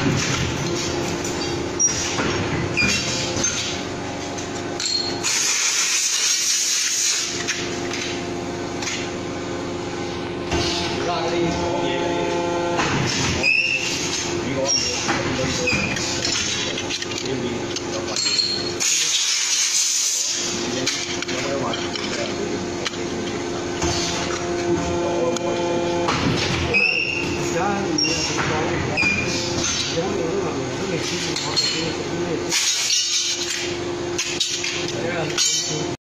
他那些讲嘢，我与我。Thank you.